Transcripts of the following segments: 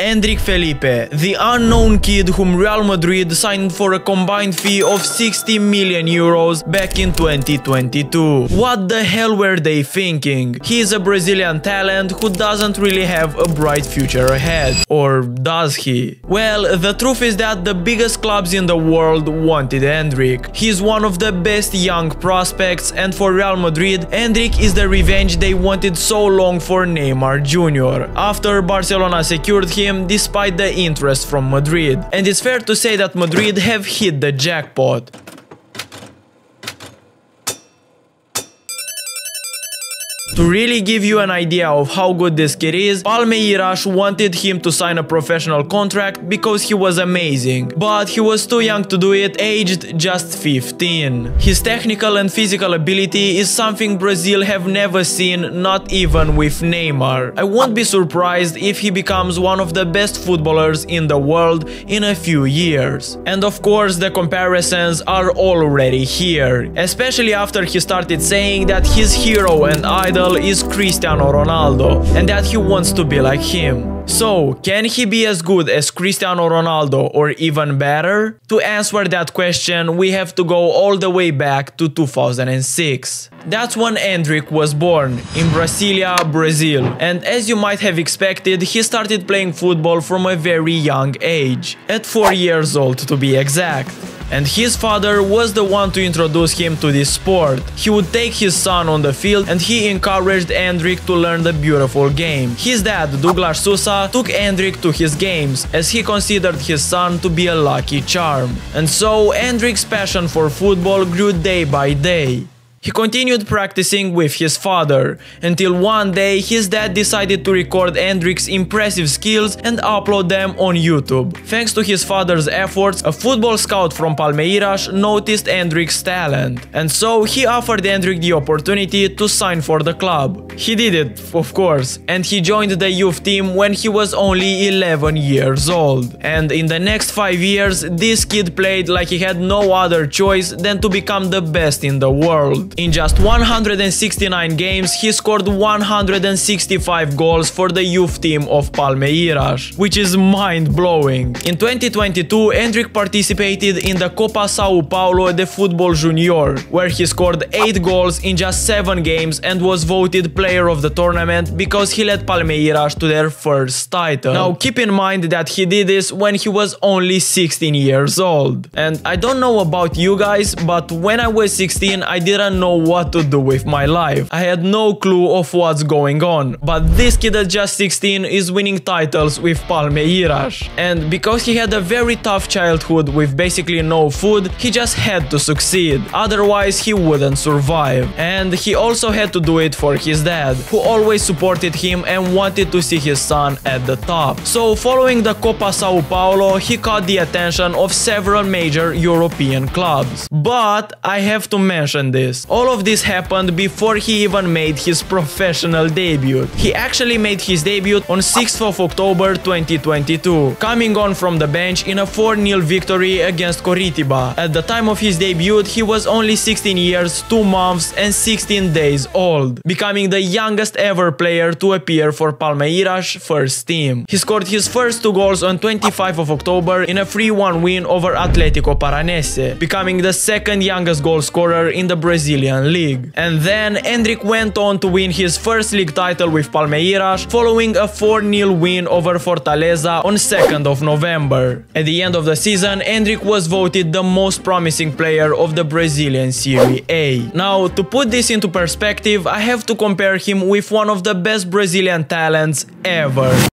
Endrick Felipe, the unknown kid whom Real Madrid signed for a combined fee of 60 million euros back in 2022. What the hell were they thinking? He is a Brazilian talent who doesn't really have a bright future ahead. Or does he? Well, the truth is that the biggest clubs in the world wanted Endrick. He is one of the best young prospects and for Real Madrid, Endrick is the revenge they wanted so long for Neymar Jr. After Barcelona secured him him despite the interest from Madrid. And it's fair to say that Madrid have hit the jackpot. To really give you an idea of how good this kid is, Palmeiras wanted him to sign a professional contract because he was amazing, but he was too young to do it, aged just 15. His technical and physical ability is something Brazil have never seen, not even with Neymar. I won't be surprised if he becomes one of the best footballers in the world in a few years. And of course the comparisons are already here, especially after he started saying that his hero and idol is Cristiano Ronaldo and that he wants to be like him. So, can he be as good as Cristiano Ronaldo or even better? To answer that question, we have to go all the way back to 2006. That's when Endrick was born, in Brasilia, Brazil. And as you might have expected, he started playing football from a very young age, at 4 years old to be exact and his father was the one to introduce him to this sport. He would take his son on the field and he encouraged Endrick to learn the beautiful game. His dad, Douglas Sousa, took Endrick to his games as he considered his son to be a lucky charm. And so Endrick's passion for football grew day by day. He continued practicing with his father, until one day his dad decided to record Endrick's impressive skills and upload them on YouTube. Thanks to his father's efforts, a football scout from Palmeiras noticed Endrick's talent, and so he offered Endrick the opportunity to sign for the club. He did it, of course, and he joined the youth team when he was only 11 years old. And in the next 5 years, this kid played like he had no other choice than to become the best in the world. In just 169 games, he scored 165 goals for the youth team of Palmeiras, which is mind-blowing. In 2022, Endrick participated in the Copa Sao Paulo de Futebol Junior, where he scored 8 goals in just 7 games and was voted player of the tournament because he led Palmeiras to their first title. Now keep in mind that he did this when he was only 16 years old. And I don't know about you guys, but when I was 16 I didn't know what to do with my life. I had no clue of what's going on. But this kid at just 16 is winning titles with Palmeiras. And because he had a very tough childhood with basically no food, he just had to succeed. Otherwise he wouldn't survive. And he also had to do it for his dad, who always supported him and wanted to see his son at the top. So following the Copa Sao Paulo, he caught the attention of several major European clubs. But I have to mention this. All of this happened before he even made his professional debut. He actually made his debut on 6th of October 2022, coming on from the bench in a 4-0 victory against Coritiba. At the time of his debut, he was only 16 years, 2 months and 16 days old, becoming the youngest ever player to appear for Palmeiras first team. He scored his first two goals on 25 of October in a 3-1 win over Atletico Paranaense, becoming the second youngest goal scorer in the Brazilian league. And then Endrick went on to win his first league title with Palmeiras following a 4-0 win over Fortaleza on 2nd of November. At the end of the season, Endrick was voted the most promising player of the Brazilian Serie A. Now, to put this into perspective, I have to compare him with one of the best Brazilian talents ever.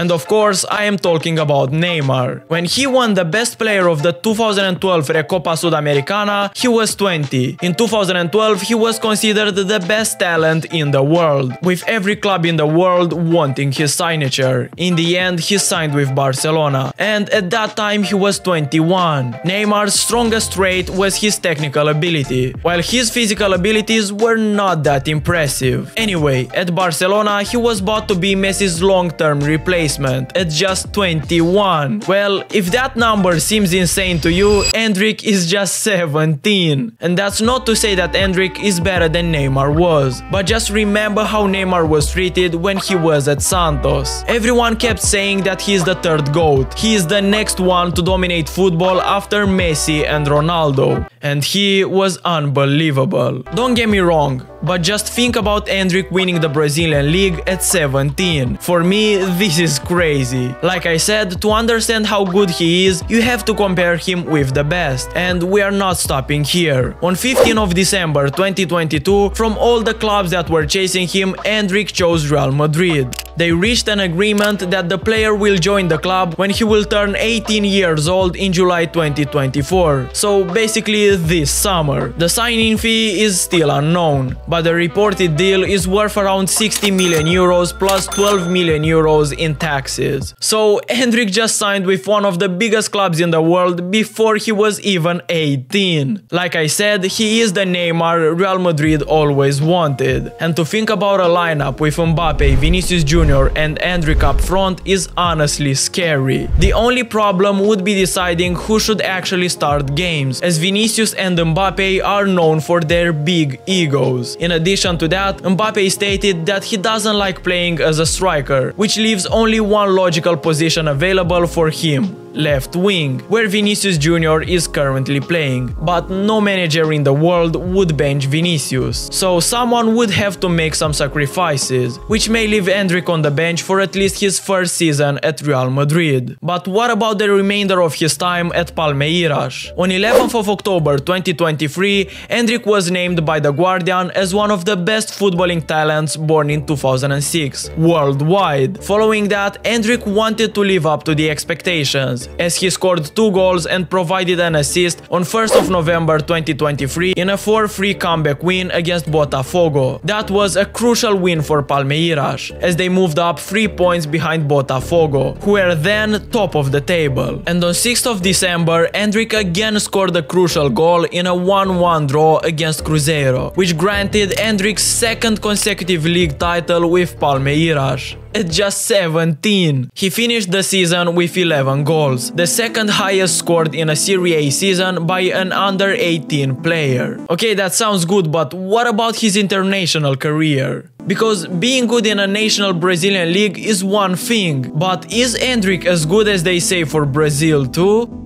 And of course, I am talking about Neymar. When he won the best player of the 2012 Recopa Sudamericana, he was 20. In 2012, he was considered the best talent in the world, with every club in the world wanting his signature. In the end, he signed with Barcelona, and at that time he was 21. Neymar's strongest trait was his technical ability, while his physical abilities were not that impressive. Anyway, at Barcelona, he was bought to be Messi's long-term replacement at just 21. Well, if that number seems insane to you, Endrick is just 17. And that's not to say that Endrick is better than Neymar was, but just remember how Neymar was treated when he was at Santos. Everyone kept saying that he's the third GOAT. He is the next one to dominate football after Messi and Ronaldo. And he was unbelievable. Don't get me wrong, but just think about Endrick winning the Brazilian League at 17. For me, this is crazy. Like I said, to understand how good he is, you have to compare him with the best. And we are not stopping here. On 15 of December 2022, from all the clubs that were chasing him, Endrick chose Real Madrid. They reached an agreement that the player will join the club when he will turn 18 years old in July 2024. So basically this summer. The signing fee is still unknown, but the reported deal is worth around 60 million euros plus 12 million euros in taxes. So Endrick just signed with one of the biggest clubs in the world before he was even 18. Like I said, he is the Neymar Real Madrid always wanted. And to think about a lineup with Mbappe, Vinicius Jr. and Endrick up front is honestly scary. The only problem would be deciding who should actually start games, as Vinicius and Mbappe are known for their big egos. In addition to that, Mbappe stated that he doesn't like playing as a striker, which leaves only one logical position available for him left wing, where Vinicius Jr. is currently playing, but no manager in the world would bench Vinicius, so someone would have to make some sacrifices, which may leave Endrick on the bench for at least his first season at Real Madrid. But what about the remainder of his time at Palmeiras? On 11th of October 2023, Endrick was named by The Guardian as one of the best footballing talents born in 2006, worldwide. Following that, Endrick wanted to live up to the expectations, as he scored two goals and provided an assist on 1st of November 2023 in a 4-3 comeback win against Botafogo. That was a crucial win for Palmeiras, as they moved up 3 points behind Botafogo, who were then top of the table. And on 6th of December, Endrick again scored a crucial goal in a 1-1 draw against Cruzeiro, which granted Endrick's second consecutive league title with Palmeiras at just 17. He finished the season with 11 goals, the second highest scored in a Serie A season by an under 18 player. Okay, that sounds good, but what about his international career? Because being good in a national Brazilian league is one thing, but is Endrick as good as they say for Brazil too?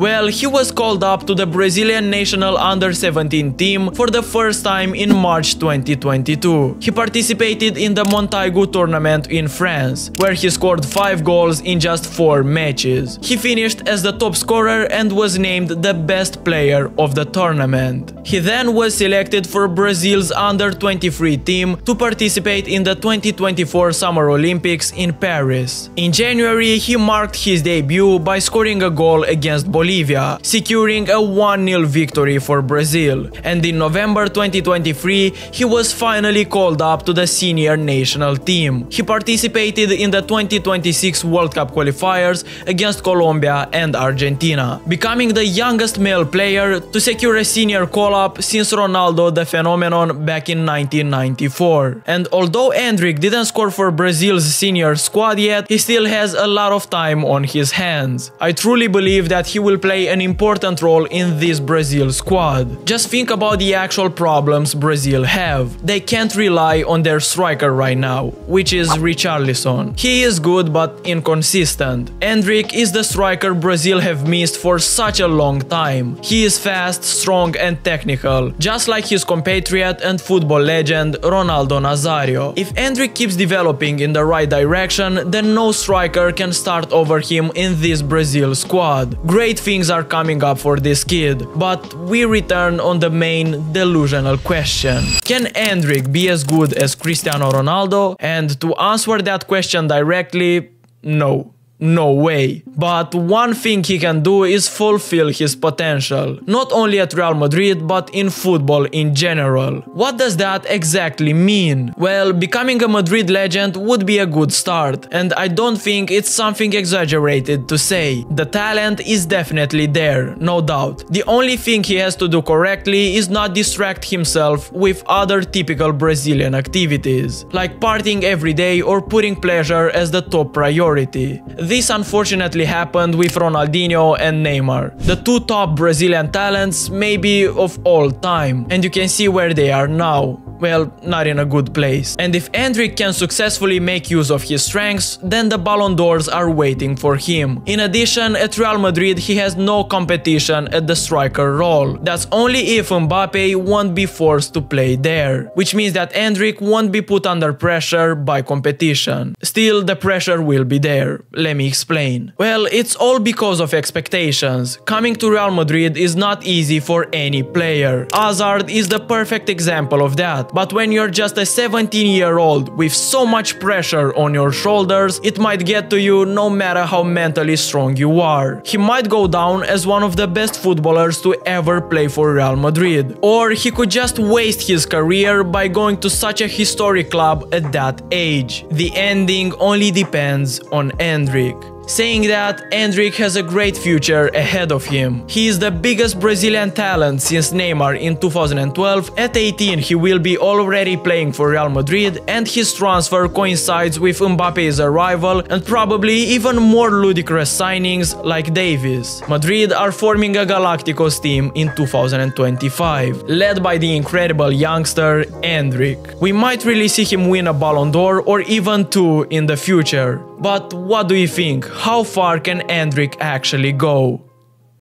Well, he was called up to the Brazilian national under-17 team for the first time in March 2022. He participated in the Montaigu tournament in France, where he scored 5 goals in just 4 matches. He finished as the top scorer and was named the best player of the tournament. He then was selected for Brazil's under-23 team to participate in the 2024 Summer Olympics in Paris. In January, he marked his debut by scoring a goal against Bolivia Bolivia, securing a 1-0 victory for Brazil. And in November 2023, he was finally called up to the senior national team. He participated in the 2026 World Cup qualifiers against Colombia and Argentina, becoming the youngest male player to secure a senior call-up since Ronaldo the Phenomenon back in 1994. And although Endrick didn't score for Brazil's senior squad yet, he still has a lot of time on his hands. I truly believe that he will play an important role in this Brazil squad. Just think about the actual problems Brazil have. They can't rely on their striker right now, which is Richarlison. He is good but inconsistent. Endrick is the striker Brazil have missed for such a long time. He is fast, strong and technical, just like his compatriot and football legend Ronaldo Nazario. If Endrick keeps developing in the right direction, then no striker can start over him in this Brazil squad. Great things are coming up for this kid, but we return on the main delusional question. Can Endrick be as good as Cristiano Ronaldo? And to answer that question directly, no. No way. But one thing he can do is fulfill his potential, not only at Real Madrid but in football in general. What does that exactly mean? Well, becoming a Madrid legend would be a good start, and I don't think it's something exaggerated to say. The talent is definitely there, no doubt. The only thing he has to do correctly is not distract himself with other typical Brazilian activities, like partying every day or putting pleasure as the top priority. This unfortunately happened with Ronaldinho and Neymar, the two top Brazilian talents maybe of all time, and you can see where they are now well, not in a good place. And if Endrick can successfully make use of his strengths, then the Ballon d'Ors are waiting for him. In addition, at Real Madrid he has no competition at the striker role. That's only if Mbappe won't be forced to play there, which means that Endrick won't be put under pressure by competition. Still, the pressure will be there. Let me explain. Well, it's all because of expectations. Coming to Real Madrid is not easy for any player. Hazard is the perfect example of that. But when you're just a 17 year old with so much pressure on your shoulders, it might get to you no matter how mentally strong you are. He might go down as one of the best footballers to ever play for Real Madrid. Or he could just waste his career by going to such a historic club at that age. The ending only depends on Endrick saying that Endrick has a great future ahead of him. He is the biggest Brazilian talent since Neymar in 2012. At 18 he will be already playing for Real Madrid and his transfer coincides with Mbappe's arrival and probably even more ludicrous signings like Davies. Madrid are forming a Galacticos team in 2025, led by the incredible youngster Endrick. We might really see him win a Ballon d'Or or even two in the future. But what do you think? How far can Endrick actually go?